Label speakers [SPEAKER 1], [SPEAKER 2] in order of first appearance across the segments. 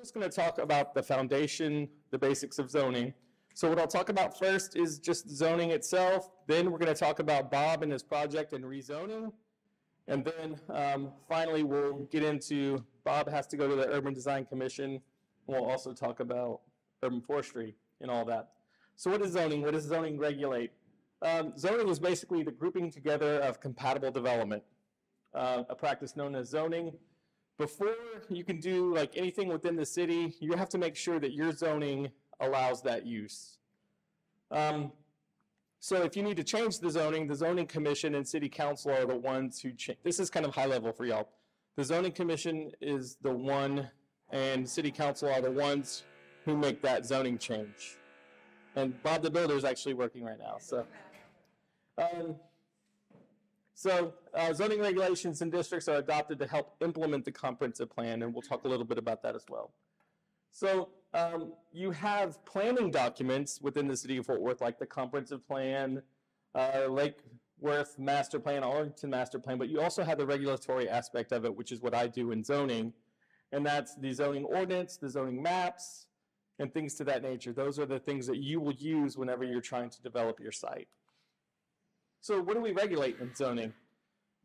[SPEAKER 1] just going to talk about the foundation, the basics of zoning. So what I'll talk about first is just zoning itself. Then we're going to talk about Bob and his project and rezoning. And then um, finally, we'll get into, Bob has to go to the Urban Design Commission. We'll also talk about urban forestry and all that. So what is zoning? What does zoning regulate? Um, Zoning is basically the grouping together of compatible development, uh, a practice known as zoning. Before you can do like anything within the city, you have to make sure that your zoning allows that use. Um, So if you need to change the zoning, the zoning commission and city council are the ones who change. This is kind of high level for y'all. The zoning commission is the one, and city council are the ones who make that zoning change. And Bob the Builder is actually working right now, so. Um, So uh, zoning regulations and districts are adopted to help implement the comprehensive plan, and we'll talk a little bit about that as well. So um, you have planning documents within the city of Fort Worth, like the comprehensive plan, uh, Lake Worth master plan, Arlington master plan, but you also have the regulatory aspect of it, which is what I do in zoning. And that's the zoning ordinance, the zoning maps, and things to that nature. Those are the things that you will use whenever you're trying to develop your site. So what do we regulate in zoning?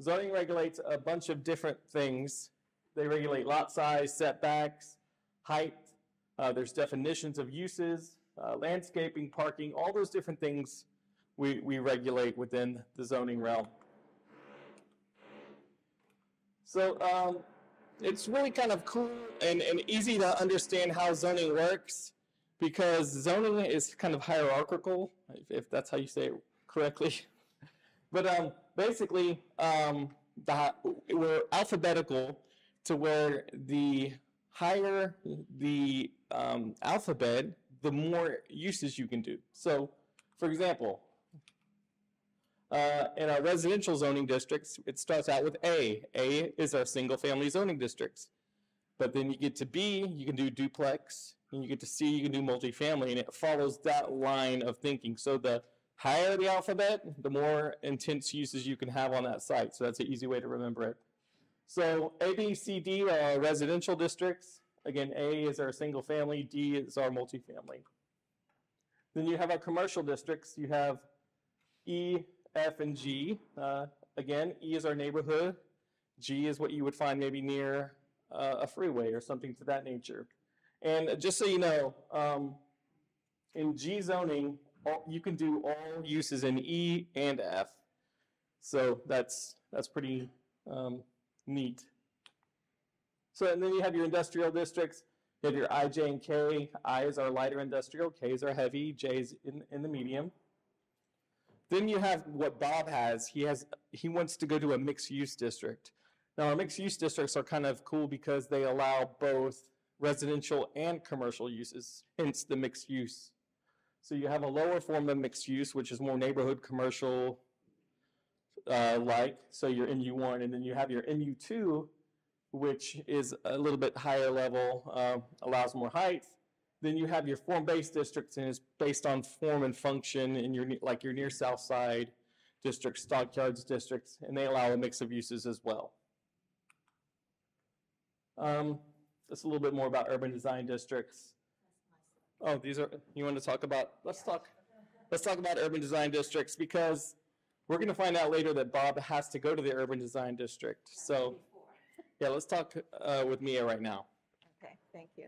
[SPEAKER 1] Zoning regulates a bunch of different things. They regulate lot size, setbacks, height, uh, there's definitions of uses, uh, landscaping, parking, all those different things we, we regulate within the zoning realm. So um, it's really kind of cool and, and easy to understand how zoning works because zoning is kind of hierarchical, if, if that's how you say it correctly. But um, basically, um, the, we're alphabetical to where the higher the um, alphabet, the more uses you can do. So, for example, uh, in our residential zoning districts, it starts out with A. A is our single-family zoning districts. But then you get to B, you can do duplex, and you get to C, you can do multifamily, and it follows that line of thinking. So the higher the alphabet, the more intense uses you can have on that site. So that's an easy way to remember it. So A, B, C, D are our residential districts. Again, A is our single family, D is our multifamily. Then you have our commercial districts. You have E, F, and G. Uh, again, E is our neighborhood. G is what you would find maybe near uh, a freeway or something to that nature. And just so you know, um, in G zoning, all, you can do all uses in E and F. So that's that's pretty um, neat. So and then you have your industrial districts. You have your I, J, and K. Is our lighter industrial, K is our heavy, J is in, in the medium. Then you have what Bob has. He has he wants to go to a mixed use district. Now our mixed use districts are kind of cool because they allow both residential and commercial uses, hence the mixed use. So you have a lower form of mixed use, which is more neighborhood commercial uh, like, so you're MU1, and then you have your MU2, which is a little bit higher level, uh, allows more height. Then you have your form-based districts, and it's based on form and function, and your like your near south side districts, stockyards districts, and they allow a mix of uses as well. Um, just a little bit more about urban design districts. Oh, these are, you want to talk about, let's talk, let's talk about urban design districts because we're going to find out later that Bob has to go to the urban design district. So, yeah, let's talk uh, with Mia right now.
[SPEAKER 2] Okay, thank you.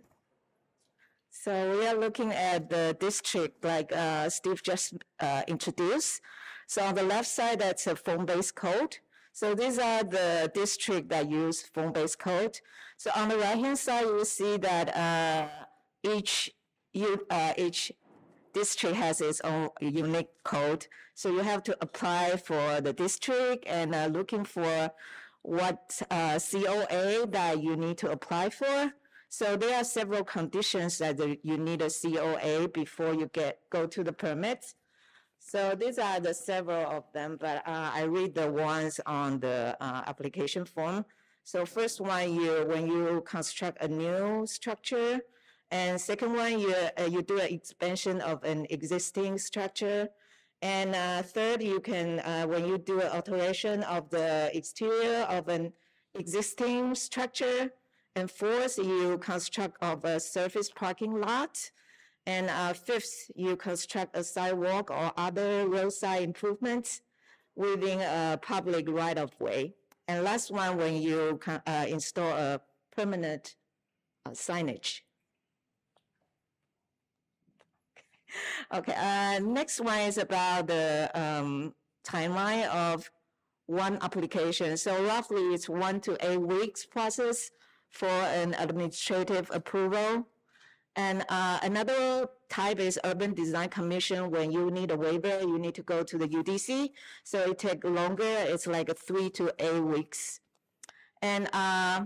[SPEAKER 2] So we are looking at the district like uh, Steve just uh, introduced. So on the left side, that's a form-based code. So these are the district that use form-based code. So on the right-hand side, you will see that uh, each uh, each district has its own unique code. So you have to apply for the district and uh, looking for what uh, COA that you need to apply for. So there are several conditions that you need a COA before you get, go to the permit. So these are the several of them, but uh, I read the ones on the uh, application form. So first one, you, when you construct a new structure, and second one, you, uh, you do an expansion of an existing structure. And uh, third, you can, uh, when you do an alteration of the exterior of an existing structure, And fourth, you construct of a surface parking lot. And uh, fifth, you construct a sidewalk or other roadside improvements within a public right of way. And last one, when you uh, install a permanent uh, signage. Okay, uh, next one is about the um, timeline of one application. So roughly it's one to eight weeks process for an administrative approval. And uh, another type is urban design commission. When you need a waiver, you need to go to the UDC. So it take longer. It's like a three to eight weeks. And uh,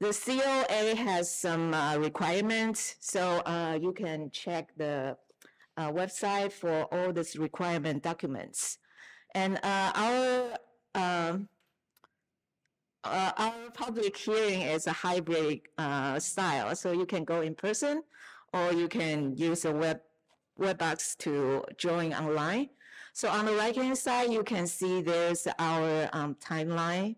[SPEAKER 2] the COA has some uh, requirements. So uh, you can check the uh, website for all these requirement documents. And uh, our um, uh, our public hearing is a hybrid uh, style, so you can go in person or you can use a web WebEx to join online. So on the right hand side, you can see there's our um, timeline.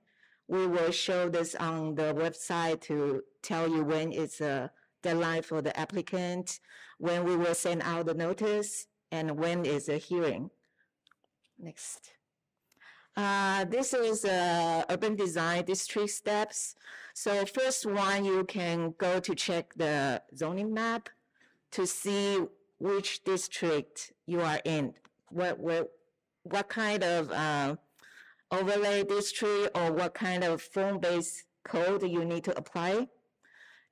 [SPEAKER 2] We will show this on the website to tell you when it's a deadline for the applicant, when we will send out the notice, and when is the hearing. Next. Uh, this is uh, urban design district steps. So first one, you can go to check the zoning map to see which district you are in. What, what, what kind of uh, overlay district or what kind of form-based code you need to apply.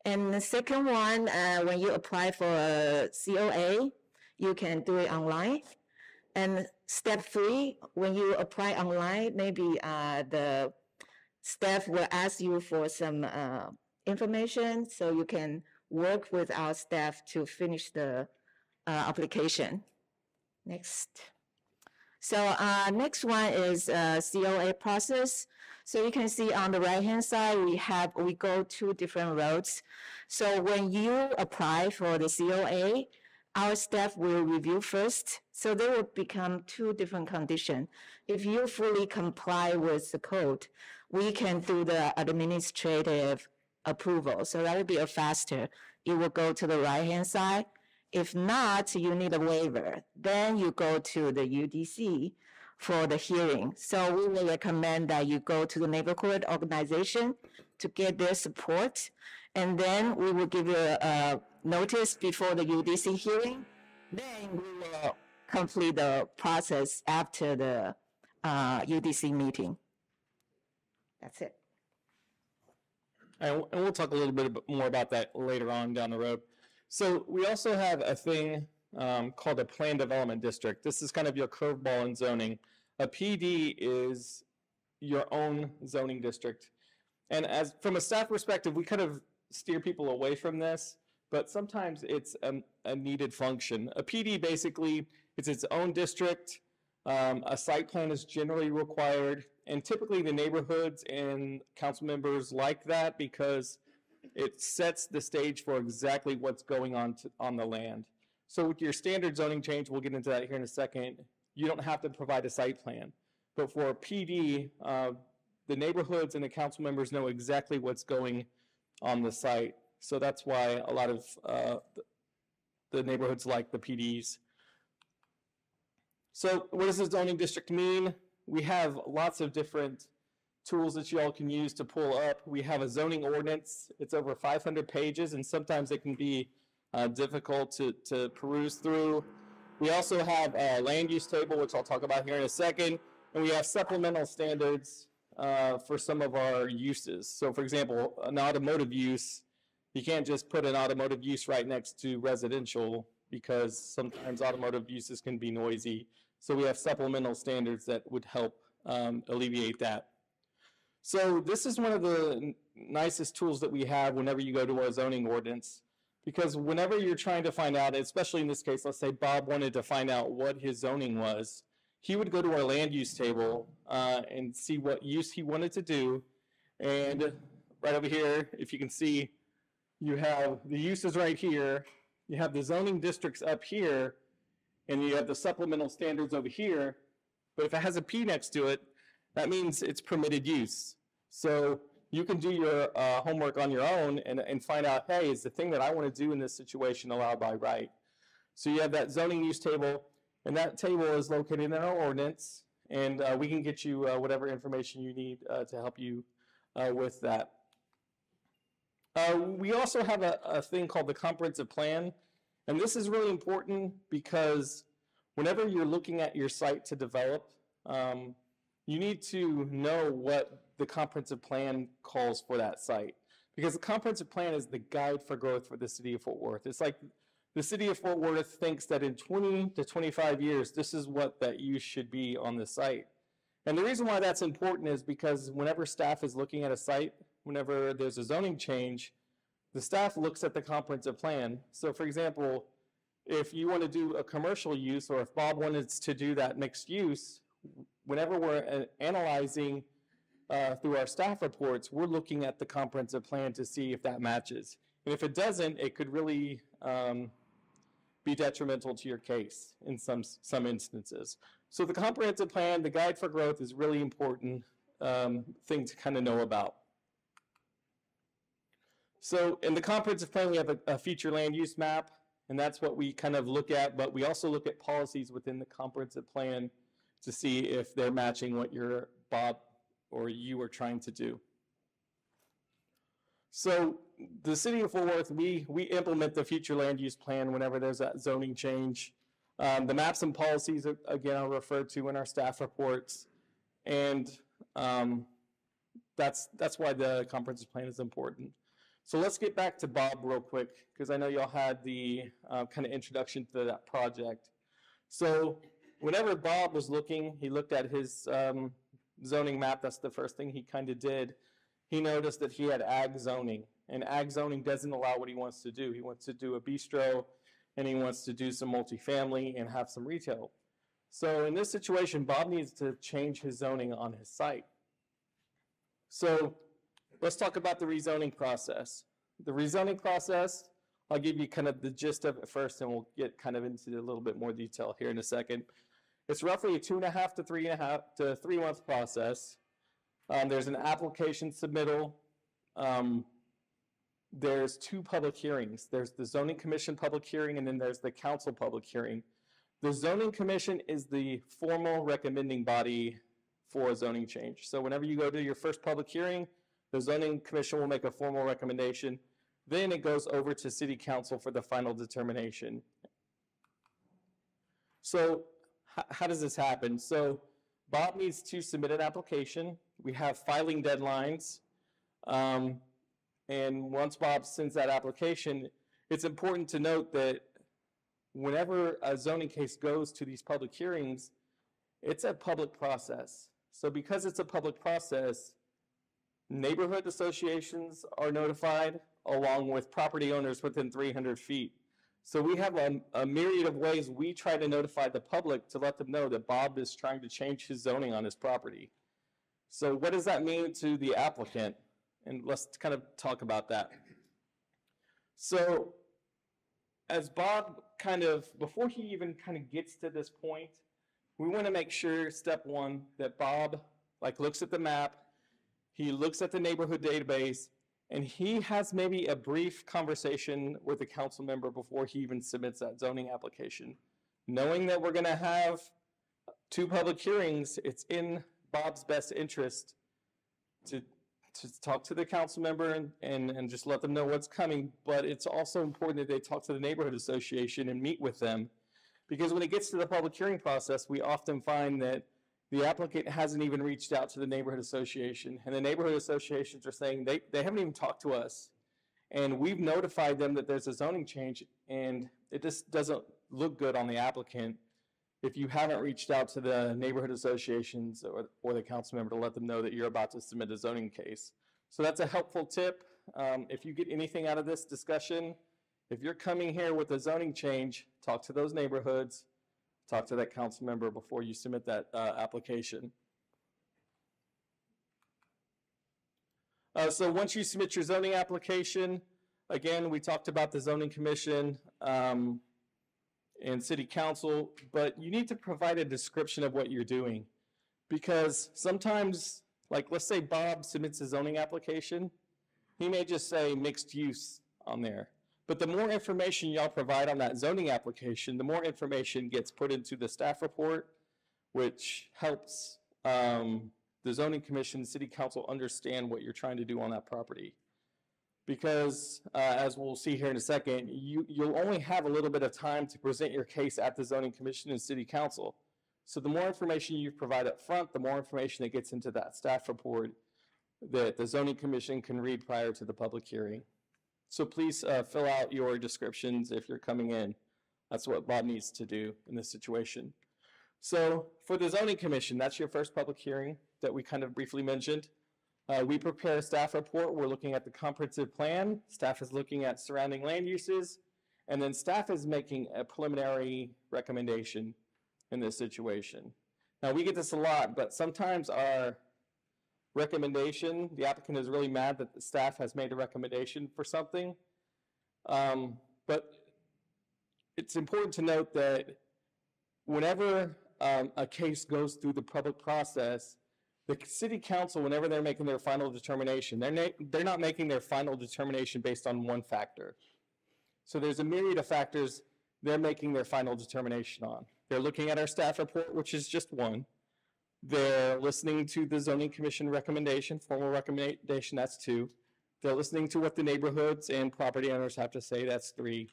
[SPEAKER 2] And the second one, uh, when you apply for a COA, you can do it online. And step three, when you apply online, maybe uh, the staff will ask you for some uh, information so you can work with our staff to finish the uh, application. Next. So uh, next one is uh, COA process. So you can see on the right-hand side, we have, we go two different roads. So when you apply for the COA, our staff will review first. So there will become two different conditions. If you fully comply with the code, we can do the administrative approval. So that will be a faster. It will go to the right-hand side. If not, you need a waiver. Then you go to the UDC for the hearing. So we will recommend that you go to the neighborhood organization to get their support. And then we will give you a, a notice before the UDC hearing. Then we will complete the process after the uh, UDC meeting. That's it.
[SPEAKER 1] And, and we'll talk a little bit more about that later on down the road. So we also have a thing um, called a plan development district. This is kind of your curveball in zoning. A PD is your own zoning district. And as from a staff perspective, we kind of steer people away from this, but sometimes it's a, a needed function. A PD basically it's its own district. Um, a site plan is generally required, and typically the neighborhoods and council members like that because it sets the stage for exactly what's going on to, on the land. So with your standard zoning change, we'll get into that here in a second. You don't have to provide a site plan, but for PD, uh, the neighborhoods and the council members know exactly what's going on the site. So that's why a lot of uh, the neighborhoods like the PDs. So what does the zoning district mean? We have lots of different tools that you all can use to pull up. We have a zoning ordinance. It's over 500 pages, and sometimes it can be uh, difficult to, to peruse through. We also have a land use table, which I'll talk about here in a second, and we have supplemental standards uh, for some of our uses. So for example, an automotive use, you can't just put an automotive use right next to residential because sometimes automotive uses can be noisy. So we have supplemental standards that would help um, alleviate that. So this is one of the nicest tools that we have whenever you go to our zoning ordinance. Because whenever you're trying to find out, especially in this case, let's say Bob wanted to find out what his zoning was, he would go to our land use table uh, and see what use he wanted to do. And right over here, if you can see, you have the uses right here, you have the zoning districts up here, and you have the supplemental standards over here. But if it has a P next to it, that means it's permitted use. So you can do your uh, homework on your own and, and find out, hey, is the thing that I want to do in this situation allowed by right? So you have that zoning use table, and that table is located in our ordinance, and uh, we can get you uh, whatever information you need uh, to help you uh, with that. Uh, we also have a, a thing called the comprehensive plan, and this is really important because whenever you're looking at your site to develop, um, you need to know what the comprehensive plan calls for that site. Because the comprehensive plan is the guide for growth for the city of Fort Worth. It's like the city of Fort Worth thinks that in 20 to 25 years, this is what that use should be on the site. And the reason why that's important is because whenever staff is looking at a site, whenever there's a zoning change, the staff looks at the comprehensive plan. So for example, if you want to do a commercial use or if Bob wanted to do that mixed use, whenever we're uh, analyzing uh, through our staff reports, we're looking at the comprehensive plan to see if that matches. And if it doesn't, it could really um, be detrimental to your case in some, some instances. So the comprehensive plan, the guide for growth is really important um, thing to kind of know about. So in the comprehensive plan, we have a, a future land use map, and that's what we kind of look at, but we also look at policies within the comprehensive plan to see if they're matching what your Bob or you are trying to do. So the city of Fort Worth, we, we implement the future land use plan whenever there's that zoning change. Um, the maps and policies, again, are referred to in our staff reports. And um, that's, that's why the comprehensive plan is important. So let's get back to Bob real quick, because I know y'all had the uh, kind of introduction to that project. So whenever Bob was looking, he looked at his um, zoning map. That's the first thing he kind of did. He noticed that he had ag zoning, and ag zoning doesn't allow what he wants to do. He wants to do a bistro, and he wants to do some multifamily and have some retail. So in this situation, Bob needs to change his zoning on his site. So let's talk about the rezoning process. The rezoning process, I'll give you kind of the gist of it first, and we'll get kind of into a little bit more detail here in a second. It's roughly a two and a half to three and a half to three month process. Um, there's an application submittal. Um, there's two public hearings. There's the zoning commission public hearing and then there's the council public hearing. The zoning commission is the formal recommending body for a zoning change. So whenever you go to your first public hearing, the zoning commission will make a formal recommendation. Then it goes over to city council for the final determination. So how does this happen? So Bob needs to submit an application. We have filing deadlines. Um, and once Bob sends that application, it's important to note that whenever a zoning case goes to these public hearings, it's a public process. So because it's a public process, neighborhood associations are notified along with property owners within 300 feet. So we have a, a, myriad of ways we try to notify the public to let them know that Bob is trying to change his zoning on his property. So what does that mean to the applicant? And let's kind of talk about that. So as Bob kind of, before he even kind of gets to this point, we want to make sure, step one, that Bob like looks at the map, he looks at the neighborhood database, and he has maybe a brief conversation with a council member before he even submits that zoning application. Knowing that we're going to have two public hearings, it's in Bob's best interest to, to talk to the council member and, and, and just let them know what's coming. But it's also important that they talk to the neighborhood association and meet with them. Because when it gets to the public hearing process, we often find that the applicant hasn't even reached out to the neighborhood association, and the neighborhood associations are saying they, they haven't even talked to us. And we've notified them that there's a zoning change, and it just doesn't look good on the applicant if you haven't reached out to the neighborhood associations or, or the council member to let them know that you're about to submit a zoning case. So that's a helpful tip. Um, if you get anything out of this discussion, if you're coming here with a zoning change, talk to those neighborhoods, talk to that council member before you submit that uh, application. Uh, so once you submit your zoning application, again, we talked about the zoning commission um, and city council, but you need to provide a description of what you're doing because sometimes like, let's say Bob submits a zoning application, he may just say mixed use on there. But the more information y'all provide on that zoning application, the more information gets put into the staff report, which helps um, the zoning commission, city council understand what you're trying to do on that property. Because, uh, as we'll see here in a second, you, you'll only have a little bit of time to present your case at the zoning commission and city council. So the more information you provide up front, the more information that gets into that staff report that the zoning commission can read prior to the public hearing. So please uh, fill out your descriptions if you're coming in. That's what Bob needs to do in this situation. So for the zoning commission, that's your first public hearing that we kind of briefly mentioned. Uh, we prepare a staff report. We're looking at the comprehensive plan. Staff is looking at surrounding land uses. And then staff is making a preliminary recommendation in this situation. Now, we get this a lot, but sometimes our recommendation, the applicant is really mad that the staff has made a recommendation for something. Um, But it's important to note that whenever um, a case goes through the public process, the city council, whenever they're making their final determination, they're, they're not making their final determination based on one factor. So there's a myriad of factors they're making their final determination on. They're looking at our staff report, which is just one. They're listening to the zoning commission recommendation, formal recommendation, that's two. They're listening to what the neighborhoods and property owners have to say, that's three.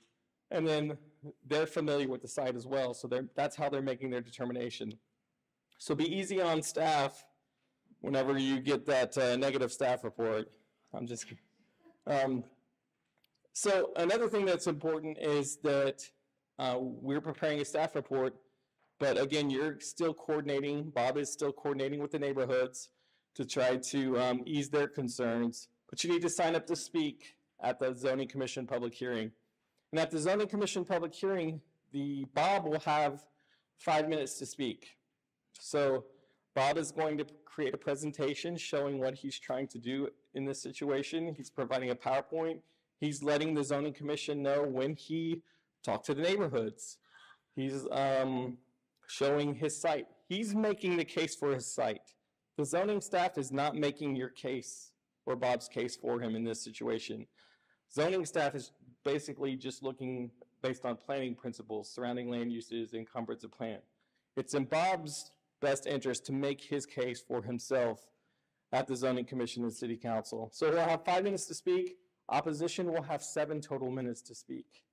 [SPEAKER 1] And then they're familiar with the site as well, so they're, that's how they're making their determination. So be easy on staff whenever you get that uh, negative staff report. I'm just, kidding. um, so another thing that's important is that uh, we're preparing a staff report, but again, you're still coordinating, Bob is still coordinating with the neighborhoods to try to um, ease their concerns, but you need to sign up to speak at the zoning commission public hearing. And at the zoning commission public hearing, the, Bob will have five minutes to speak. So Bob is going to create a presentation showing what he's trying to do in this situation. He's providing a PowerPoint. He's letting the zoning commission know when he talked to the neighborhoods. He's um, showing his site. He's making the case for his site. The zoning staff is not making your case or Bob's case for him in this situation. Zoning staff is basically just looking based on planning principles, surrounding land uses, and comprehensive plan. It's in Bob's best interest to make his case for himself at the zoning commission and city council. So he'll have five minutes to speak. Opposition will have seven total minutes to speak.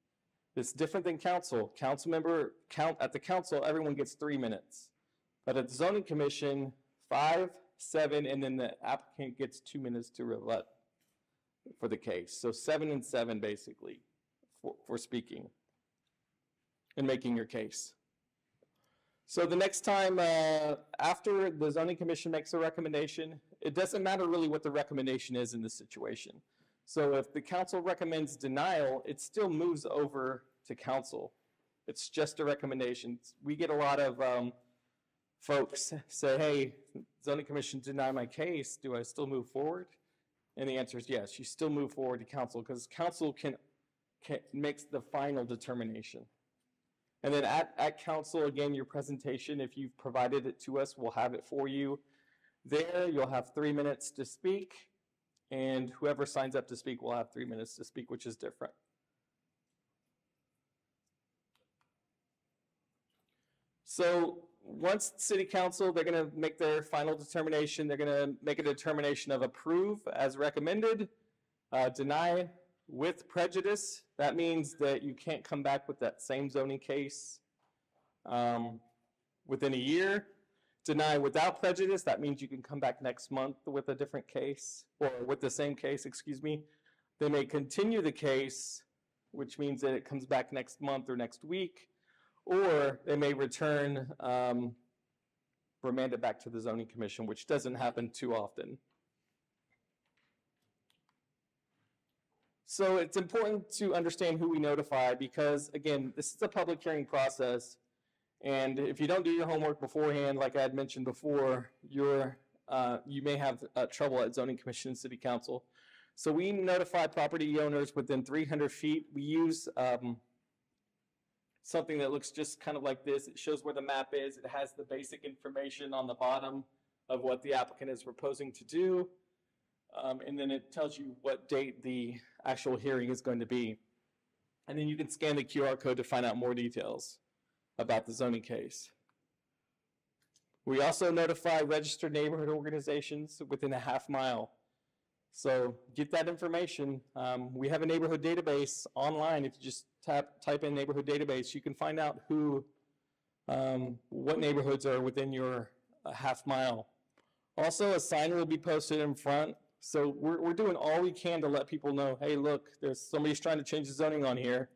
[SPEAKER 1] It's different than council. Council member, count, at the council, everyone gets three minutes. But at the zoning commission, five, seven, and then the applicant gets two minutes to rebut for the case. So seven and seven, basically, for, for speaking and making your case. So the next time, uh, after the zoning commission makes a recommendation, it doesn't matter really what the recommendation is in this situation. So if the council recommends denial, it still moves over to council. It's just a recommendation. We get a lot of um, folks say, hey, zoning commission denied my case, do I still move forward? And the answer is yes, you still move forward to council because council can, can, makes the final determination. And then at, at council, again, your presentation, if you've provided it to us, we'll have it for you. There, you'll have three minutes to speak, and whoever signs up to speak will have three minutes to speak, which is different. So once city council, they're going to make their final determination. They're going to make a determination of approve as recommended, uh, deny with prejudice. That means that you can't come back with that same zoning case um, within a year. Deny without prejudice, that means you can come back next month with a different case, or with the same case, excuse me. They may continue the case, which means that it comes back next month or next week, or they may return, um, remand it back to the zoning commission, which doesn't happen too often. So it's important to understand who we notify because, again, this is a public hearing process. And if you don't do your homework beforehand, like I had mentioned before, you're, uh, you may have uh, trouble at zoning commission and city council. So we notify property owners within 300 feet. We use um, something that looks just kind of like this. It shows where the map is. It has the basic information on the bottom of what the applicant is proposing to do. Um, and then it tells you what date the actual hearing is going to be. And then you can scan the QR code to find out more details about the zoning case. We also notify registered neighborhood organizations within a half mile. So get that information. Um, we have a neighborhood database online. If you just tap, type in neighborhood database, you can find out who, um, what neighborhoods are within your uh, half mile. Also, a sign will be posted in front. So we're, we're doing all we can to let people know, hey, look, there's somebody's trying to change the zoning on here.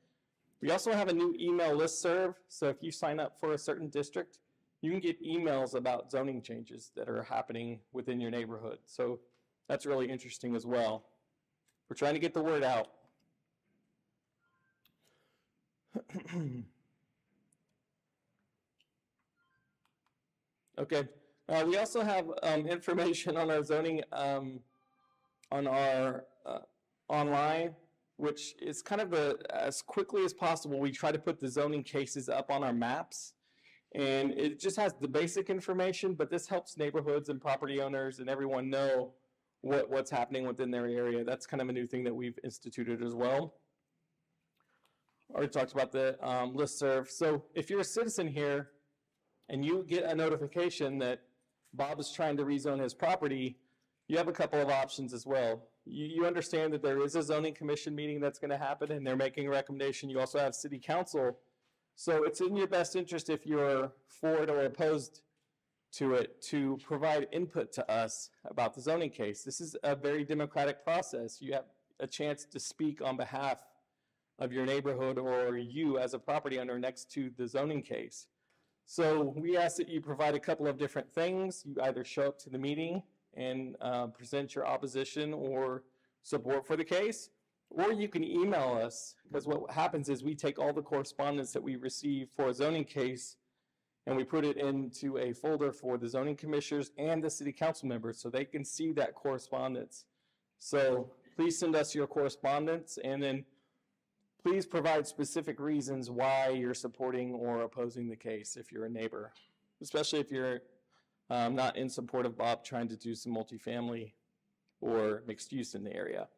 [SPEAKER 1] We also have a new email listserv. So if you sign up for a certain district, you can get emails about zoning changes that are happening within your neighborhood. So that's really interesting as well. We're trying to get the word out. Okay, uh, we also have um, information on our zoning um, on our uh, online, which is kind of the as quickly as possible. We try to put the zoning cases up on our maps, and it just has the basic information. But this helps neighborhoods and property owners and everyone know what what's happening within their area. That's kind of a new thing that we've instituted as well. Already talked about the um, listserv. So if you're a citizen here and you get a notification that Bob is trying to rezone his property, you have a couple of options as well. You, you understand that there is a zoning commission meeting that's going to happen and they're making a recommendation. You also have city council. So it's in your best interest if you're for it or opposed to it to provide input to us about the zoning case. This is a very democratic process. You have a chance to speak on behalf of your neighborhood or you as a property owner next to the zoning case. So we ask that you provide a couple of different things. You either show up to the meeting and uh, present your opposition or support for the case, or you can email us, because what happens is we take all the correspondence that we receive for a zoning case and we put it into a folder for the zoning commissioners and the city council members so they can see that correspondence. So please send us your correspondence and then please provide specific reasons why you're supporting or opposing the case if you're a neighbor, especially if you're um, not in support of Bob trying to do some multifamily or mixed use in the area.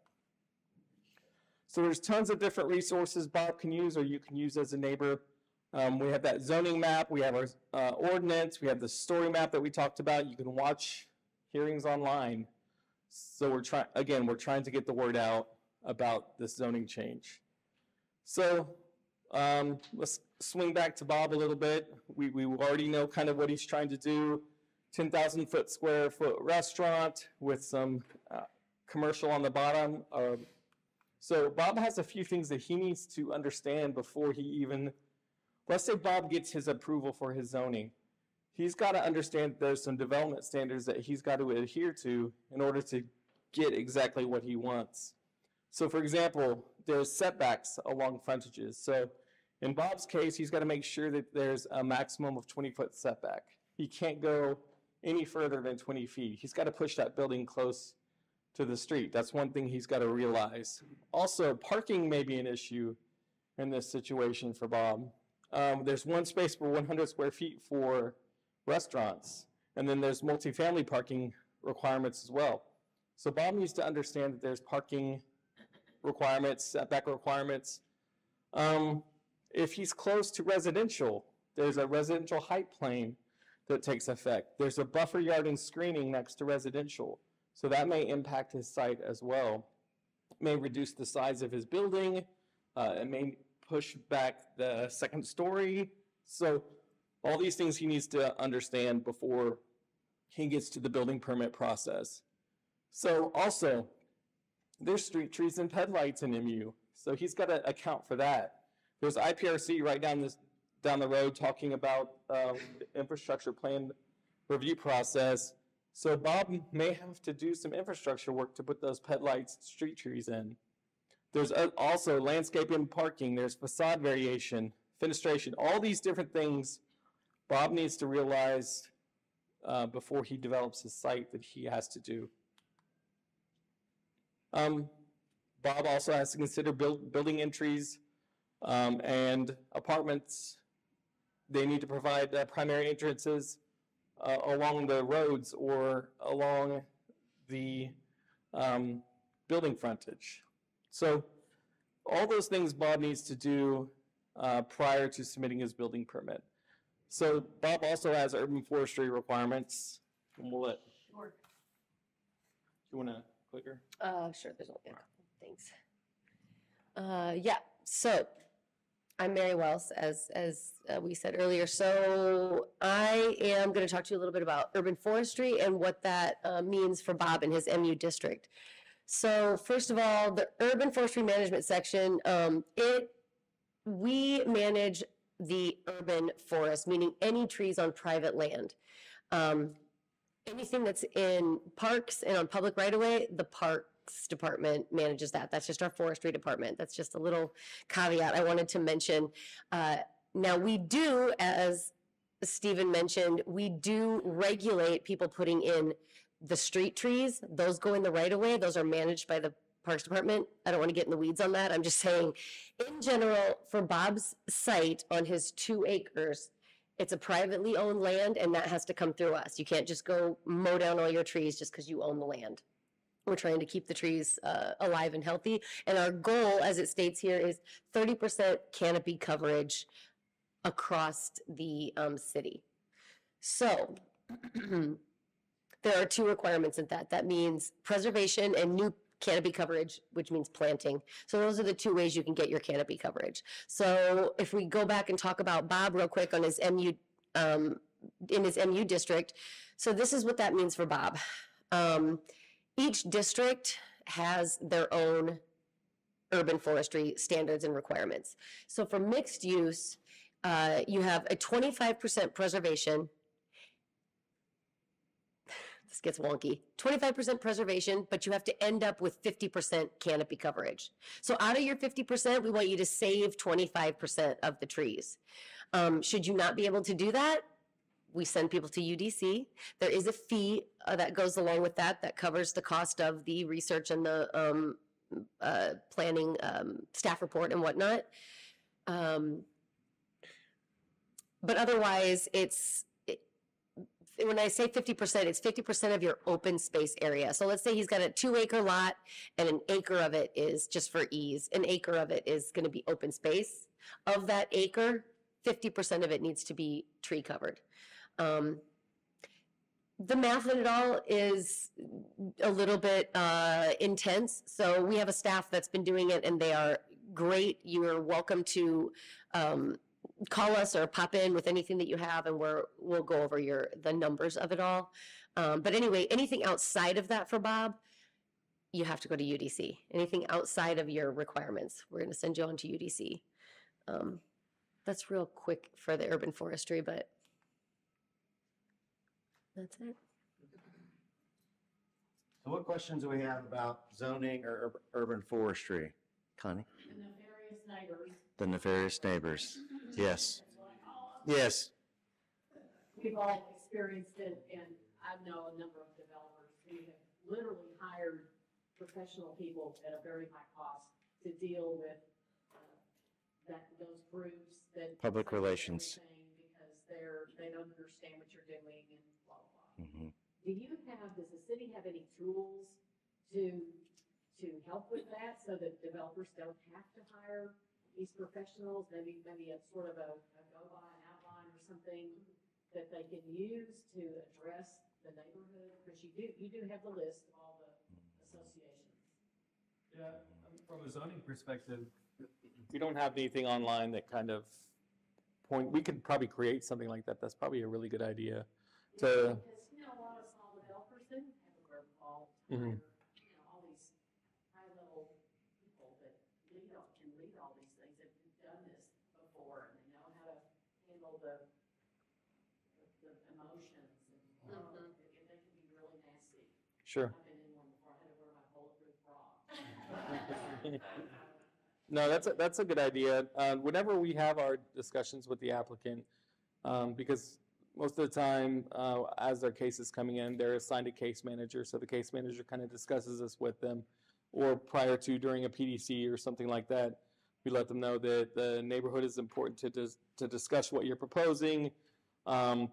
[SPEAKER 1] So there's tons of different resources Bob can use or you can use as a neighbor. Um, we have that zoning map, we have our uh, ordinance, we have the story map that we talked about. You can watch hearings online. So we're trying, again, we're trying to get the word out about this zoning change. So um, let's swing back to Bob a little bit. We, we already know kind of what he's trying to do. 10,000 foot square foot restaurant with some uh, commercial on the bottom. Uh, so Bob has a few things that he needs to understand before he even, let's say Bob gets his approval for his zoning. He's got to understand there's some development standards that he's got to adhere to in order to get exactly what he wants. So for example, there's setbacks along frontages. So in Bob's case, he's got to make sure that there's a maximum of 20 foot setback. He can't go any further than 20 feet. He's got to push that building close to the street. That's one thing he's got to realize. Also, parking may be an issue in this situation for Bob. Um, there's one space per 100 square feet for restaurants, and then there's multifamily parking requirements as well. So Bob needs to understand that there's parking requirements, setback requirements. Um, if he's close to residential, there's a residential height plane that takes effect. There's a buffer yard and screening next to residential, so that may impact his site as well. It may reduce the size of his building. Uh, it may push back the second story. So all these things he needs to understand before he gets to the building permit process. So also, there's street trees and headlights in MU, so he's got to account for that. There's IPRC right down this down the road talking about um, the infrastructure plan review process. So Bob may have to do some infrastructure work to put those ped lights, street trees in. There's also landscaping, and parking. There's facade variation, fenestration. All these different things Bob needs to realize uh, before he develops his site that he has to do. Um, Bob also has to consider build, building entries um, and apartments. They need to provide uh, primary entrances. uh, along the roads or along the um, building frontage. So all those things Bob needs to do uh, prior to submitting his building permit. So Bob also has urban forestry requirements. And we'll let,
[SPEAKER 3] Sure.
[SPEAKER 1] you want to clicker?
[SPEAKER 3] Uh, sure, there's only a couple, thanks. Uh, yeah, so I'm Mary Wells, as, as uh, we said earlier. So I am going to talk to you a little bit about urban forestry and what that uh, means for Bob and his MU district. So first of all, the urban forestry management section, um, it, we manage the urban forest, meaning any trees on private land. Um, anything that's in parks and on public right of way, the department manages that. That's just our forestry department. That's just a little caveat I wanted to mention. Uh, now we do, as Stephen mentioned, we do regulate people putting in the street trees. Those go in the right of way. Those are managed by the Parks Department. I don't want to get in the weeds on that. I'm just saying, in general, for Bob's site on his two acres, it's a privately owned land and that has to come through us. You can't just go mow down all your trees just because you own the land. We're trying to keep the trees uh, alive and healthy. And our goal, as it states here, is 30% canopy coverage across the um, city. So there are two requirements in that. That means preservation and new canopy coverage, which means planting. So those are the two ways you can get your canopy coverage. So if we go back and talk about Bob real quick on his MU, um, in his MU district. So this is what that means for Bob. Um, each district has their own urban forestry standards and requirements. So for mixed use, uh, you have a 25% preservation. This gets wonky. 25% preservation, but you have to end up with 50% canopy coverage. So out of your 50%, we want you to save 25% of the trees. Um, should you not be able to do that, we send people to UDC. There is a fee uh, that goes along with that that covers the cost of the research and the um, uh, planning um, staff report and whatnot. Um, but otherwise, it's it, when I say 50%, it's 50% of your open space area. So let's say he's got a two acre lot and an acre of it is just for ease. An acre of it is going to be open space. Of that acre, 50% of it needs to be tree covered. Um, the math in it all is a little bit uh, intense. So we have a staff that's been doing it and they are great. You are welcome to um, call us or pop in with anything that you have and we're, we'll go over your, the numbers of it all. Um, but anyway, anything outside of that for Bob, you have to go to UDC. Anything outside of your requirements, we're going to send you on to UDC. Um, that's real quick for the urban forestry, but that's it.
[SPEAKER 4] So what questions do we have about zoning or ur- urban forestry? Connie?
[SPEAKER 5] The nefarious neighbors.
[SPEAKER 4] The nefarious neighbors. Yes. Yes.
[SPEAKER 5] We've all experienced it, and I know a number of developers who have literally hired professional people at a very high cost to deal with uh, that, those groups that.
[SPEAKER 4] Public relations.
[SPEAKER 5] Because they're, they don't understand what you're doing and.
[SPEAKER 4] Mhm.
[SPEAKER 5] Do you have, does the city have any tools to, to help with that so that developers don't have to hire these professionals? Maybe, maybe a sort of a, a go-by, an outline or something that they can use to address the neighborhood? Because you do, you do have the list of all the associations.
[SPEAKER 1] Yeah, um, from a zoning perspective, we don't have anything online that kind of point, we could probably create something like that. That's probably a really good idea. To,
[SPEAKER 5] Because, you know, a lot of small developers do have a wherewithal to
[SPEAKER 1] Mhm.
[SPEAKER 5] you know, all these high-level people that lead, all- can lead all these things, have done this before, and they know how to handle the, the- the emotions, and, it- they can be really nasty.
[SPEAKER 1] sure.
[SPEAKER 5] I've been in one before, I had to wear my bulletproof bra.
[SPEAKER 1] No, that's a, that's a good idea. Uh, whenever we have our discussions with the applicant, um, because most of the time, uh, as their case is coming in, they're assigned a case manager, so the case manager kind of discusses this with them. Or prior to, during a PDC or something like that, we let them know that the neighborhood is important to dis- to discuss what you're proposing. Um,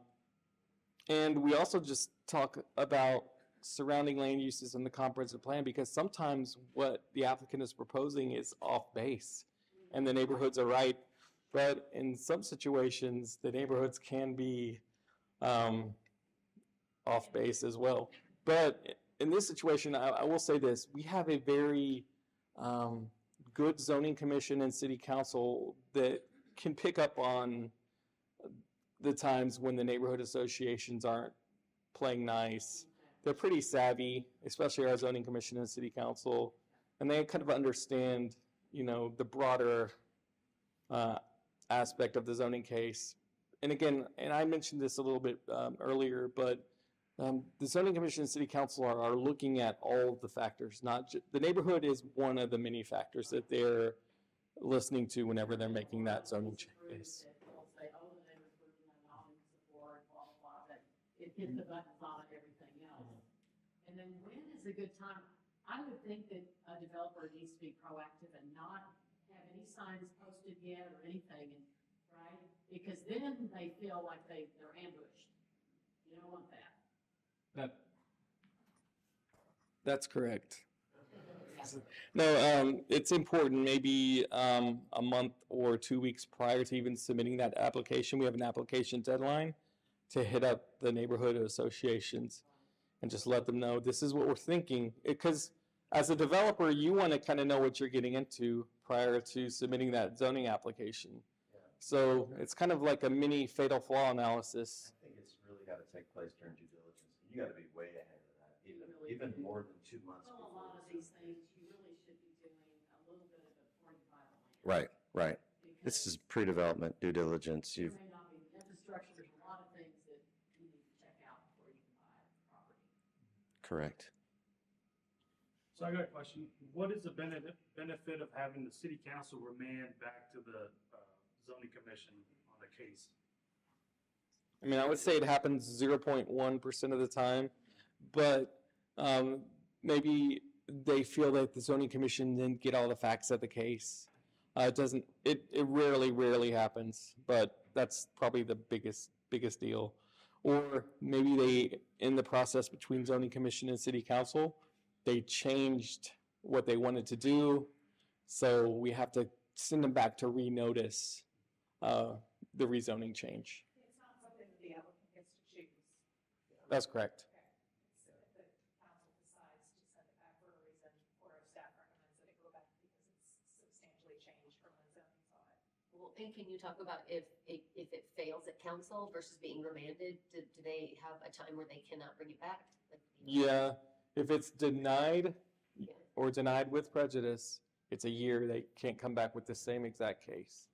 [SPEAKER 1] And we also just talk about surrounding land uses in the comprehensive plan because sometimes what the applicant is proposing is off base and the neighborhoods are right. But in some situations, the neighborhoods can be um, off base as well. But in this situation, I, I will say this, we have a very um, good zoning commission and city council that can pick up on the times when the neighborhood associations aren't playing nice. They're pretty savvy, especially our zoning commission and city council, and they kind of understand, you know, the broader uh, aspect of the zoning case. And again, and I mentioned this a little bit um, earlier, but um, the zoning commission and city council are, are looking at all of the factors, not ju- the neighborhood is one of the many factors that they're listening to whenever they're making that zoning
[SPEAKER 5] They'll say, oh, it hits the buttons on everything else. And then when is a good time? I would think that a developer needs to be proactive and not have any signs posted yet or anything, and, right? Because then they feel like they, they're ambushed. You don't want that.
[SPEAKER 1] That. That's correct. No, um, it's important, maybe, um, a month or two weeks prior to even submitting that application, we have an application deadline to hit up the neighborhood associations and just let them know, this is what we're thinking. Because as a developer, you want to kind of know what you're getting into prior to submitting that zoning application. So it's kind of like a mini fatal flaw analysis.
[SPEAKER 4] I think it's really gotta take place during due diligence. You gotta be way ahead of that, even,
[SPEAKER 5] Really
[SPEAKER 4] even
[SPEAKER 5] do.
[SPEAKER 4] more than two months
[SPEAKER 5] Well, a
[SPEAKER 4] before.
[SPEAKER 5] lot of these things, you really should be doing a little bit of a forty-five land.
[SPEAKER 4] Right, right.
[SPEAKER 5] because
[SPEAKER 4] This is pre-development due diligence.
[SPEAKER 5] There
[SPEAKER 4] You've,
[SPEAKER 5] may not be infrastructure, there's a lot of things that you need to check out before you can buy property.
[SPEAKER 4] correct.
[SPEAKER 6] So I got a question. What is the benefit, benefit of having the city council remand back to the zoning commission on a case?
[SPEAKER 1] I mean, I would say it happens zero point one percent of the time, but um, maybe they feel that the zoning commission didn't get all the facts of the case. Uh, it doesn't. It it rarely, rarely happens, but that's probably the biggest biggest deal. Or maybe they, in the process between zoning commission and city council, they changed what they wanted to do, so we have to send them back to renotice uh, the rezoning change.
[SPEAKER 7] It's not something that the applicant gets to choose.
[SPEAKER 1] That's correct.
[SPEAKER 7] So if the council decides to send it back for a reason, or if staff recommends that it go back because it's substantially changed from when zoning saw it.
[SPEAKER 3] Well, and can you talk about if, if if it fails at council versus being remanded? Do, do they have a time where they cannot bring it back? Like,
[SPEAKER 1] Yeah, if it's denied
[SPEAKER 3] Yeah.
[SPEAKER 1] or denied with prejudice, it's a year. They can't come back with the same exact case.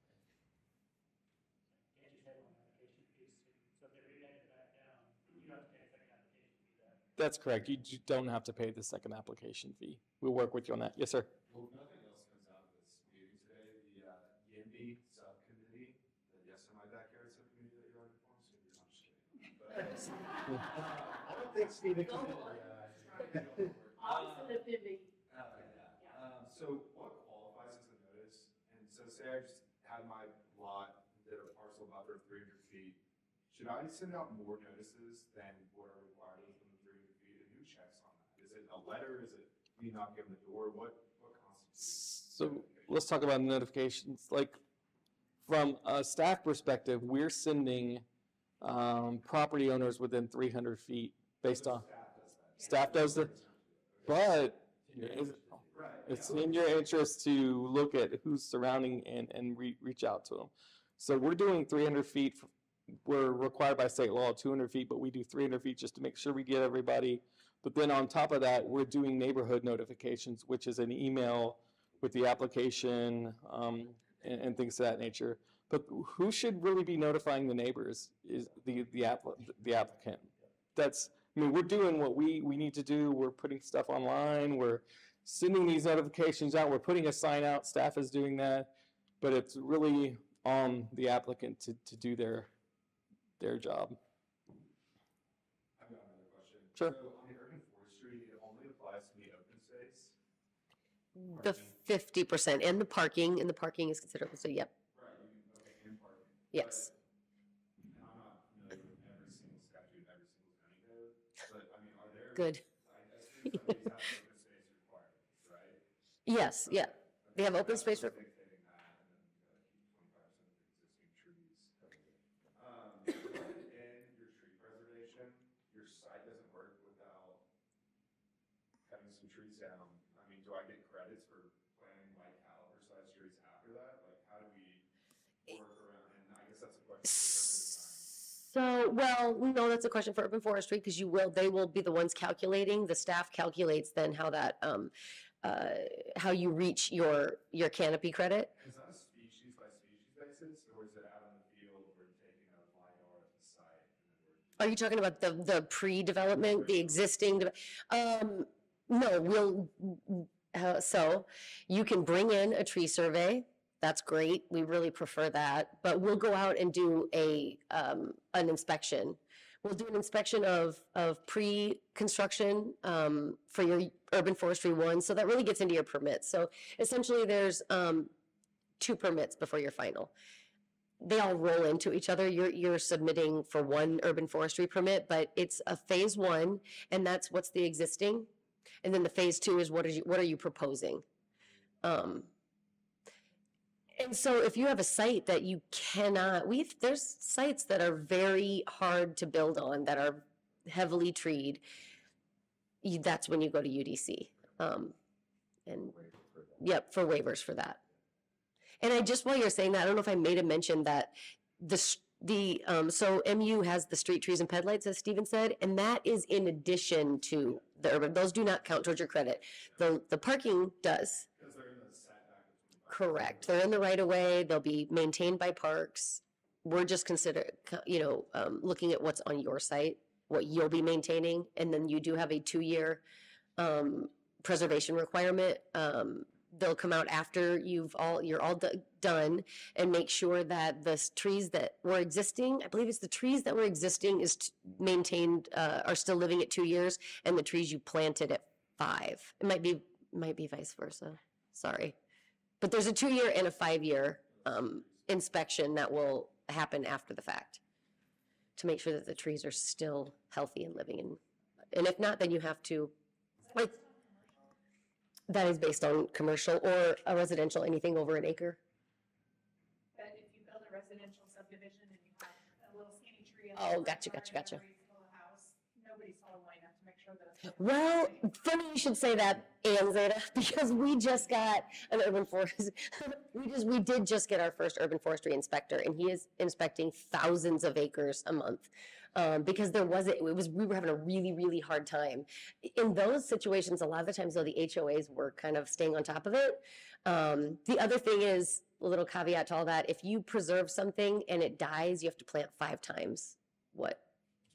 [SPEAKER 6] Can't just have one application piece, so if they remand it back down, you have to pay a second application fee back.
[SPEAKER 1] That's correct. You j- don't have to pay the second application fee. We'll work with you on that. Yes, sir.
[SPEAKER 8] Well, if nothing else comes out of this meeting today, the uh, YIMBY subcommittee, the Yes in My Backyard subcommittee that you're on for, so you're not just kidding. But,
[SPEAKER 4] I don't think Stephen
[SPEAKER 3] Go
[SPEAKER 4] can.
[SPEAKER 3] for it.
[SPEAKER 5] Obviously, the fifty,
[SPEAKER 8] uh, yeah. Um, So what qualifies as a notice? And so say I just had my lot, did a parcel buffer of three hundred feet. Should I send out more notices than what are required within the three hundred feet? And who checks on that? Is it a letter? Is it me knocking on the door? What, what constitutes?
[SPEAKER 1] So let's talk about notifications. Like from a staff perspective, we're sending um, property owners within 300 feet based on staff does the, but it's- it's in your interest to look at who's surrounding and, and re- reach out to them. So we're doing 300 feet. We're required by state law 200 feet, but we do 300 feet just to make sure we get everybody. But then on top of that, we're doing neighborhood notifications, which is an email with the application um, and, and things of that nature. But who should really be notifying the neighbors is the the, the applicant. That's I mean, we're doing what we, we need to do. We're putting stuff online. We're sending these notifications out. We're putting a sign out. Staff is doing that. But it's really on the applicant to, to do their, their job.
[SPEAKER 8] I've got another question.
[SPEAKER 1] Sure.
[SPEAKER 8] So on the urban forestry, it only applies to the open space?
[SPEAKER 3] The fifty percent and the parking, and the parking is considered, so yep,
[SPEAKER 8] Right, you, okay, in parking.
[SPEAKER 3] yes.
[SPEAKER 8] And I'm not familiar with every single statute, every
[SPEAKER 3] Good.
[SPEAKER 8] I assume some of these have open space requirements, right?
[SPEAKER 3] Yes, yeah. They have open space.
[SPEAKER 8] That's
[SPEAKER 3] for-
[SPEAKER 8] Dictating that, and then you gotta keep twenty-five percent of the existing trees. Um, in your tree preservation, your site doesn't work without cutting some trees down. Mean, do I get credits for planting like caliper size trees after that? Like, how do we work around, and I guess that's a question.
[SPEAKER 3] So, well, no, that's a question for urban forestry because you will, they will be the ones calculating. The staff calculates then how that, um, uh, how you reach your, your canopy credit.
[SPEAKER 8] Is that a species by species basis, or is it out in the field where you're taking a LiDAR at the site? and then we're
[SPEAKER 3] Are you talking about the, the pre-development, the existing? de- Um, no, we'll, uh, so you can bring in a tree survey. That's great. We really prefer that. But we'll go out and do a, um, an inspection. We'll do an inspection of, of pre-construction, um, for your urban forestry one. So that really gets into your permits. So essentially there's, um, two permits before your final they all roll into each other. You're, you're submitting for one urban forestry permit, but it's a phase one, and that's what's the existing. And then the phase two is what are you, what are you proposing? Um, and so if you have a site that you cannot, we've, there's sites that are very hard to build on, that are heavily treed. You, that's when you go to UDC. Um, and, yep, for waivers for that. And I just, while you're saying that, I don't know if I made a mention that the, s- the, um, so MU has the street trees and ped lights, as Steven said, and that is in addition to the urban, those do not count towards your credit. The, the parking does,
[SPEAKER 8] Because they're in the setback
[SPEAKER 3] correct. They're in the right of way, they'll be maintained by parks. We're just consider, you know, um, looking at what's on your site, what you'll be maintaining, and then you do have a two-year, um, preservation requirement. Um, they'll come out after you've all, you're all do- done and make sure that the trees that were existing, I believe it's the trees that were existing is t- maintained, uh, are still living at two years, and the trees you planted at five. It might be, might be vice versa, sorry. But there's a two-year and a five-year, um, inspection that will happen after the fact to make sure that the trees are still healthy and living and, and if not, then you have to, like, that is based on commercial or a residential, anything over an acre.
[SPEAKER 7] But if you build a residential subdivision and you have a little skinny tree. in the
[SPEAKER 3] Oh,
[SPEAKER 7] front
[SPEAKER 3] gotcha,
[SPEAKER 7] yard
[SPEAKER 3] gotcha,
[SPEAKER 7] and
[SPEAKER 3] gotcha.
[SPEAKER 7] everybody's full of house, Nobody's following up to make sure that. it's-
[SPEAKER 3] Well, funny you should say that, Ann Zeta, because we just got an urban forest, we just, we did just get our first urban forestry inspector, and he is inspecting thousands of acres a month. Um, because there wasn't, it was, we were having a really, really hard time. In those situations, a lot of the times though, the HOAs were kind of staying on top of it. Um, the other thing is, a little caveat to all that, if you preserve something and it dies, you have to plant five times what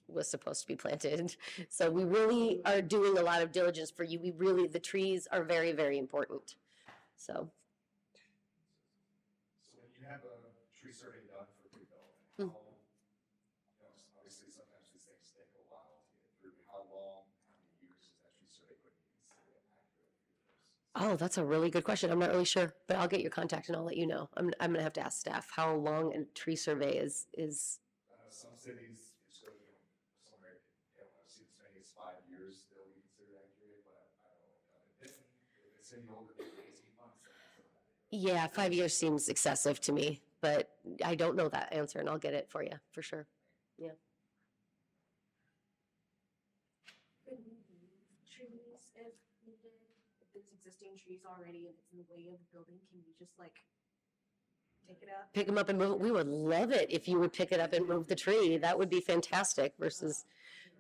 [SPEAKER 3] was supposed to be planted. So we really are doing a lot of diligence for you. We really, the trees are very, very important. So,
[SPEAKER 8] So when you have a tree survey done for pre-development, how,
[SPEAKER 3] Hmm.
[SPEAKER 8] you know, obviously sometimes these things take a while to get through. How long, how many years is that tree survey going to be considered accurate?
[SPEAKER 3] Oh, that's a really good question. I'm not really sure, but I'll get your contact and I'll let you know. I'm, I'm gonna have to ask staff how long a tree survey is, is,
[SPEAKER 8] know some cities, it's you know, somewhere, they don't want to see as many as five years, they'll be considered accurate, but I don't know. If it's, any older than eighteen months, then that's not
[SPEAKER 3] yeah, five years seems excessive to me, but I don't know that answer and I'll get it for you, for sure.
[SPEAKER 5] Could we move trees if needed? If there's existing trees already and it's in the way of the building, can we just like take it up?
[SPEAKER 3] Pick them up and move, it. we would love it if you would pick it up and move the tree. That would be fantastic versus,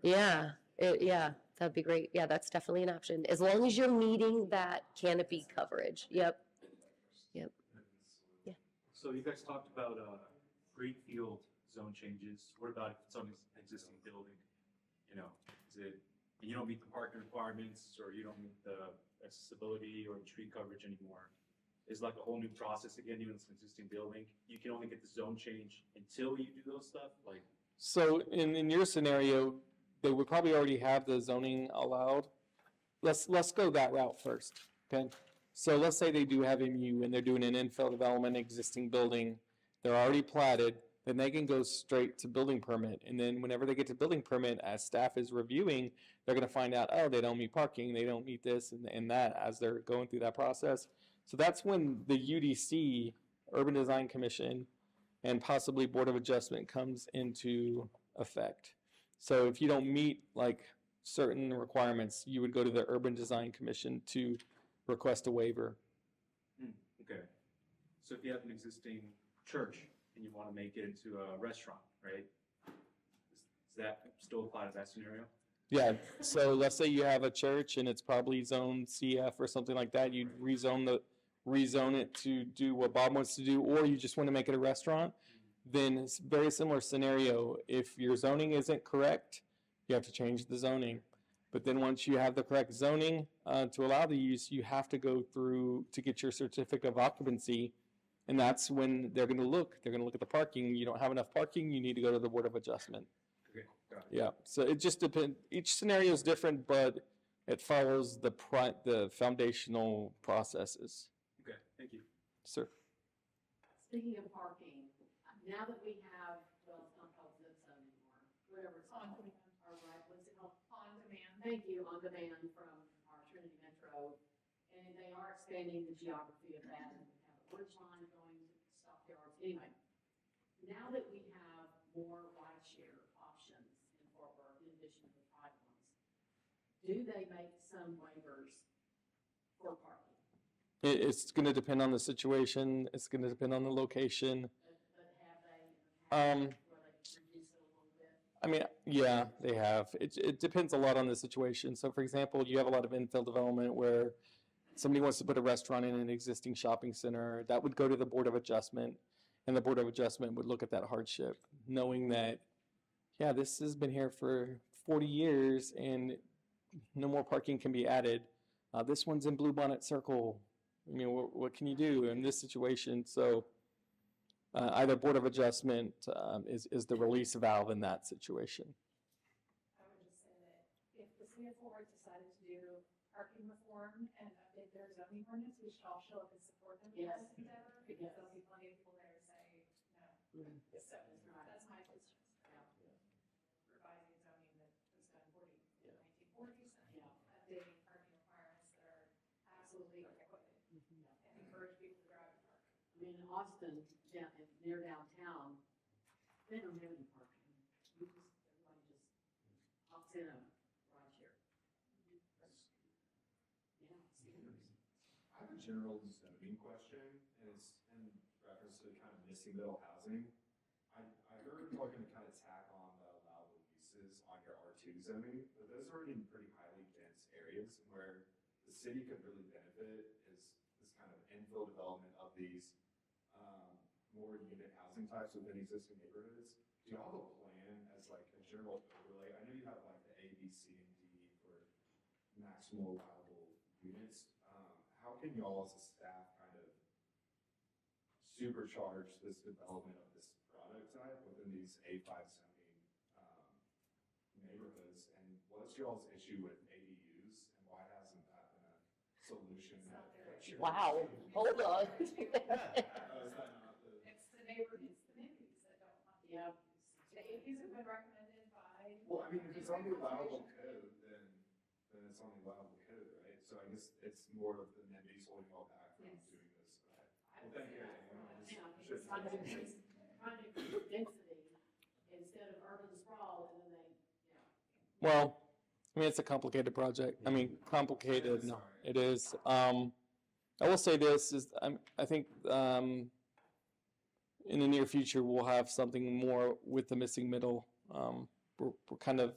[SPEAKER 3] yeah, it- yeah, that'd be great. Yeah, that's definitely an option. As long as you're meeting that canopy coverage. Yep. Yep. Yeah.
[SPEAKER 9] So you guys talked about, uh, greenfield zone changes. What about if it's on an existing building? You know, is it, you don't meet the parking requirements or you don't meet the accessibility or tree coverage anymore? Is like a whole new process again, even it's an existing building? You can only get the zone change until you do those stuff, like,
[SPEAKER 1] So in, in your scenario, they would probably already have the zoning allowed. Let's, let's go that route first, okay? So let's say they do have MU and they're doing an infill development, existing building. They're already platted, then they can go straight to building permit. And then whenever they get to building permit, as staff is reviewing, they're gonna find out, oh, they don't meet parking, they don't meet this and, and that as they're going through that process. So that's when the UDC, Urban Design Commission, and possibly Board of Adjustment comes into effect. So if you don't meet like certain requirements, you would go to the Urban Design Commission to request a waiver.
[SPEAKER 9] Hmm, Okay. So if you have an existing church and you want to make it into a restaurant, right? Does that still apply to that scenario?
[SPEAKER 1] Yeah, so let's say you have a church and it's probably zone CF or something like that, you'd rezone the, rezone it to do what Bob wants to do, or you just want to make it a restaurant, then it's very similar scenario. If your zoning isn't correct, you have to change the zoning. But then once you have the correct zoning uh, to allow the use, you have to go through to get your certificate of occupancy. And that's when they're going to look, they're going to look at the parking. You don't have enough parking, you need to go to the Board of Adjustment.
[SPEAKER 9] Okay, got it.
[SPEAKER 1] Yeah, so it just depends, each scenario is different, but it follows the pri, the foundational processes.
[SPEAKER 9] Okay, thank you.
[SPEAKER 1] Sir,
[SPEAKER 5] Speaking of parking, now that we have, well, it's not called ZIPZONE anymore, whatever it's
[SPEAKER 7] On
[SPEAKER 5] called.
[SPEAKER 7] demand.
[SPEAKER 5] All right, what's it called?
[SPEAKER 7] On demand.
[SPEAKER 5] Thank you, on demand from our Trinity Metro. And they are expanding the geography of that, we have a bridge line going to stockyards. Anyway, now that we have more rideshare options in Fort Worth, in addition to the private ones, do they make some waivers for parking?
[SPEAKER 1] it, it's gonna depend on the situation, it's gonna depend on the location.
[SPEAKER 5] But, but have they,
[SPEAKER 1] Um,
[SPEAKER 5] where they reduce it a little bit?
[SPEAKER 1] I mean, yeah, they have. It, it depends a lot on the situation. So for example, you have a lot of infill development where somebody wants to put a restaurant in an existing shopping center, that would go to the Board of Adjustment. And the Board of Adjustment would look at that hardship, knowing that, yeah, this has been here for forty years and no more parking can be added. Uh, this one's in Bluebonnet Circle. I mean, what, what can you do in this situation? So uh, either Board of Adjustment um, is, is the release valve in that situation.
[SPEAKER 7] I would just say that if the city of Fort decided to do parking reform and update their zoning ordinance, we should all show up and support them in
[SPEAKER 5] Yes.
[SPEAKER 7] that endeavor, because
[SPEAKER 5] Yes.
[SPEAKER 7] there'll be plenty of people there to say, no.
[SPEAKER 5] Mm.
[SPEAKER 7] So, that's my two cents. Revising zoning that was done forty,
[SPEAKER 1] Yeah.
[SPEAKER 7] nineteen forties, and
[SPEAKER 5] Yeah.
[SPEAKER 7] updating parking requirements that are absolutely required, mm-hmm. and encourage people to drive and park.
[SPEAKER 5] I mean, in Austin, down, in- near downtown, they don't have any parking. You just, everybody just hops in a rideshare. Mm-hmm. Yeah, scooters.
[SPEAKER 8] I have a general zoning question, and it's in reference missing middle housing. I, I heard you're looking to kind of tack on the allowable uses on your R two zoning, but those are in pretty highly dense areas where the city could really benefit is this kind of infill development of these, um, more unit housing types within existing neighborhoods. Do you have a plan as like a general overlay? I know you have like the A, B, C, and D for maximal allowable units. Um, how can y'all as a staff kind of supercharge this development of this product type within these A five zoning, um, neighborhoods? And what's y'all's issue with ADUs and why hasn't that been a solution?
[SPEAKER 3] Wow, hold on.
[SPEAKER 8] Is that not the-
[SPEAKER 7] It's the neighbor, it's the neighbors that don't want the
[SPEAKER 5] Yep.
[SPEAKER 7] The APs have been recommended by.
[SPEAKER 8] Well, I mean, if it's on the allowable code, then, then it's on the allowable code, right? So I guess it's more of the NIMBY's holding y'all back from
[SPEAKER 7] Yes.
[SPEAKER 8] doing this. Okay.
[SPEAKER 7] I
[SPEAKER 8] Well,
[SPEAKER 7] would
[SPEAKER 8] thank you.
[SPEAKER 5] It's trying to increase, trying to increase density instead of urban sprawl, and then they, yeah.
[SPEAKER 1] Well, I mean, it's a complicated project. I mean, complicated, no, it is. Um, I will say this is, I'm, I think, um, in the near future, we'll have something more with the missing middle. Um, we're, we're kind of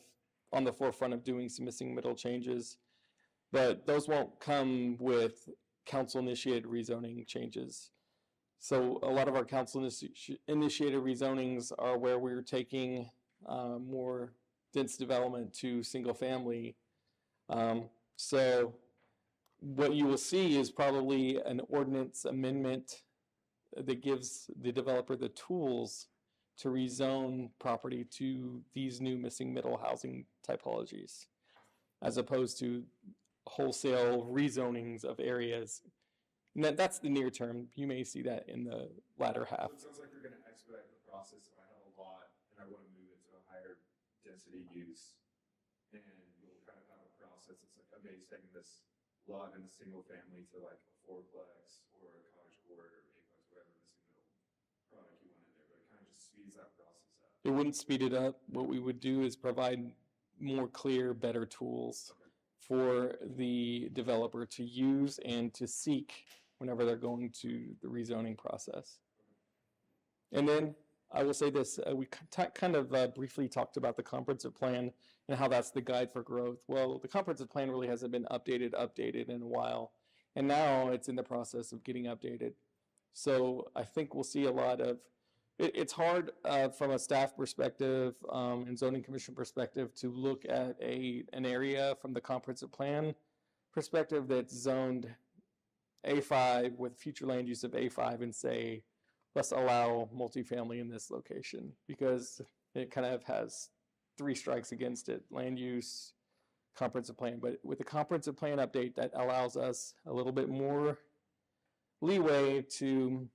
[SPEAKER 1] on the forefront of doing some missing middle changes. But those won't come with council initiated rezoning changes. So a lot of our council initi- initiated rezonings are where we're taking, uh, more dense development to single family. Um, so what you will see is probably an ordinance amendment that gives the developer the tools to rezone property to these new missing middle housing typologies, as opposed to wholesale rezonings of areas. And that, that's the near term. You may see that in the latter half.
[SPEAKER 8] So it sounds like you're you're gonna expedite the process if I have a lot and I wanna move it to a higher density use. And you'll kind of have a process, it's like, okay, taking this lot in a single family to like a fourplex or a cottage court or eightplex, whatever missing middle product you want in there, but it kind of just speeds that process up.
[SPEAKER 1] It wouldn't speed it up. What we would do is provide more clear, better tools for the developer to use and to seek whenever they're going to the rezoning process. And then I will say this, uh, we kind of uh, briefly talked about the comprehensive plan and how that's the guide for growth. Well, the comprehensive plan really hasn't been updated, updated in a while. And now it's in the process of getting updated. So I think we'll see a lot of, it, it's hard uh, from a staff perspective um, and zoning commission perspective to look at a, an area from the comprehensive plan perspective that's zoned A5 with future land use of A5 and say, let's allow multifamily in this location because it kind of has three strikes against it, land use, comprehensive plan. But with the comprehensive plan update, that allows us a little bit more leeway to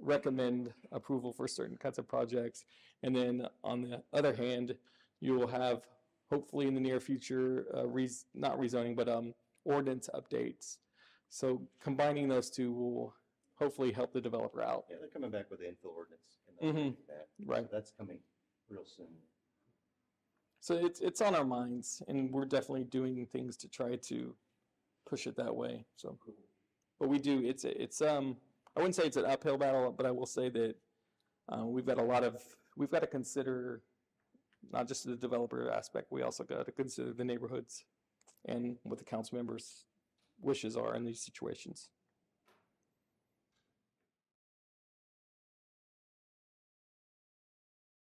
[SPEAKER 1] recommend approval for certain kinds of projects. And then on the other hand, you will have hopefully in the near future, uh, not rezoning, but um, ordinance updates. So combining those two will hopefully help the developer out.
[SPEAKER 4] Yeah, they're coming back with the infill ordinance. and
[SPEAKER 1] Mhm.
[SPEAKER 4] do that.
[SPEAKER 1] Right.
[SPEAKER 4] So That's coming real soon.
[SPEAKER 1] So it's it's on our minds, and we're definitely doing things to try to push it that way. So, but we do. It's it's um. I wouldn't say it's an uphill battle, but I will say that uh, we've got a lot of we've got to consider not just the developer aspect. We also got to consider the neighborhoods and what the council members' wishes are in these situations.